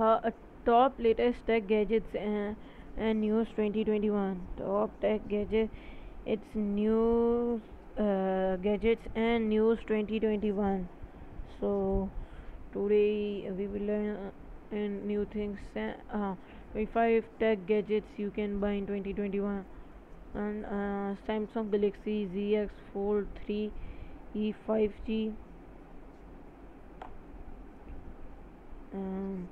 uh, top latest tech gadgets and, and news 2021 top tech gadget it's news uh, gadgets and news 2021 so today we will learn uh, new things uh, 25 tech gadgets you can buy in 2021 and uh, Samsung Galaxy ZX Fold 3 E 5G um,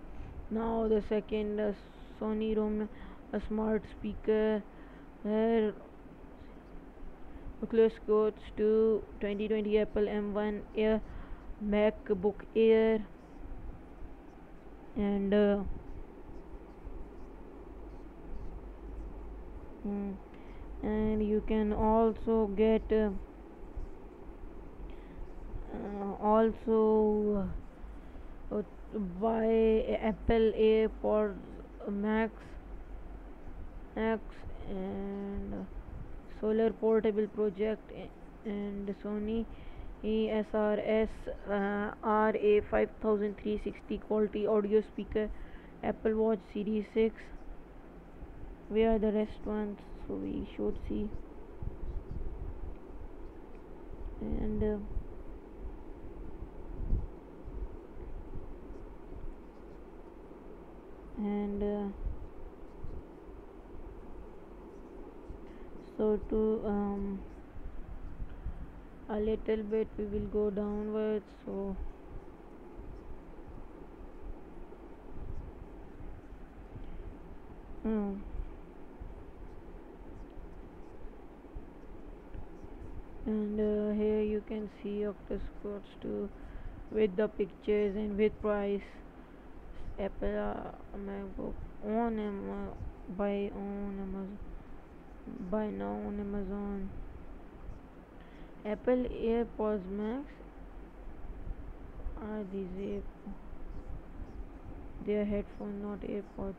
now the second uh, Sony Room a smart speaker uh, Oculus Quest 2 2020 Apple M1 Air MacBook Air and uh, hmm, and you can also get uh, uh, also uh, buy Apple AirPods Max X and Solar Portable Project and Sony ESRS uh, RA5360 quality audio speaker Apple Watch Series 6 where are the rest ones? So we should see. And uh, and uh, so to um, a little bit we will go downwards so mm. and uh, here you can see Oculus Quest 2 with the pictures and with price Apple uh, MacBook on buy on Amazon buy now on Amazon Apple AirPods Max are these Air they are headphone not AirPods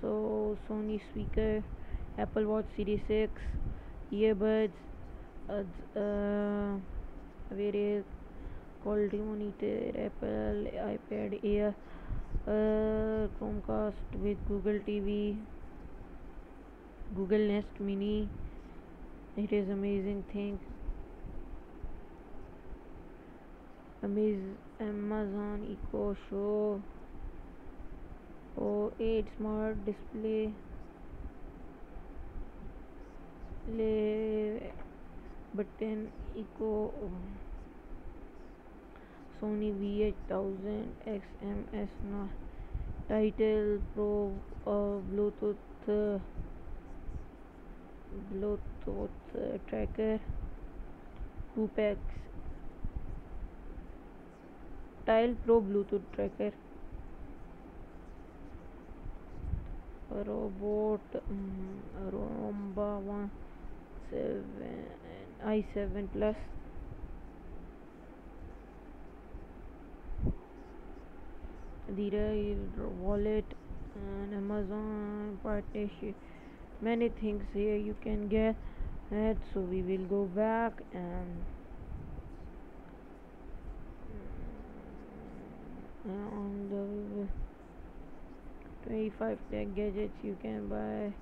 so Sony speaker Apple Watch Series 6 earbuds uh, uh, quality monitor Apple iPad Air Chromecast with Google TV Google Nest Mini it is amazing thing Amazon Echo Show oh eight smart display ले button Echo Sony VH1000XMS ना title pro Bluetooth Bluetooth tracker two packs tile pro Bluetooth tracker robot Roomba one seven I seven plus the wallet and amazon partnership. Many things here you can get it so we will go back and on the 25 tech gadgets you can buy.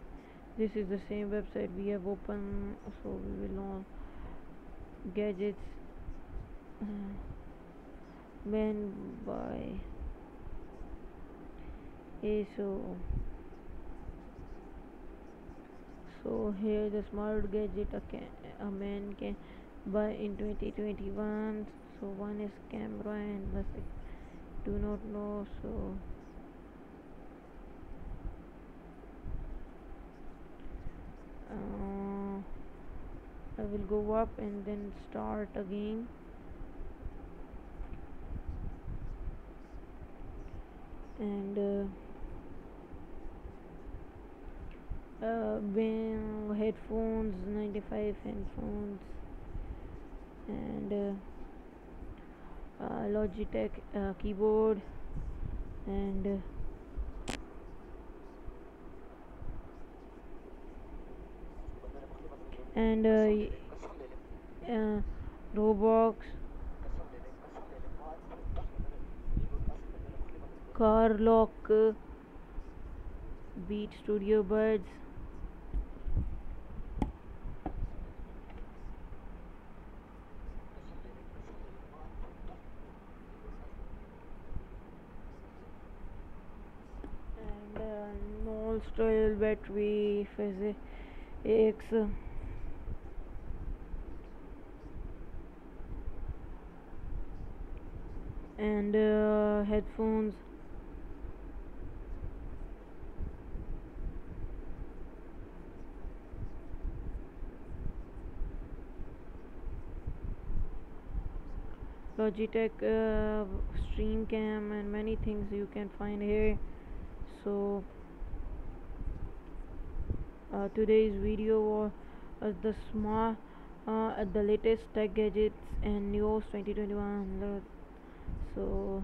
This is the same website we have opened so we will on gadgets uh, when by so so here the smart gadget a, can, a man can buy in 2021 so one is camera and the do not know so. Uh, I will go up and then start again. And uh, uh, Bing headphones 95 headphones and uh, uh, Logitech uh, keyboard and uh, and uh, uh, Roblox car lock beat studio buds and Nostral battery physics and uh, headphones. Logitech uh, stream cam and many things you can find here. So uh, today's video was the smart uh, the latest tech gadgets and news 2021 so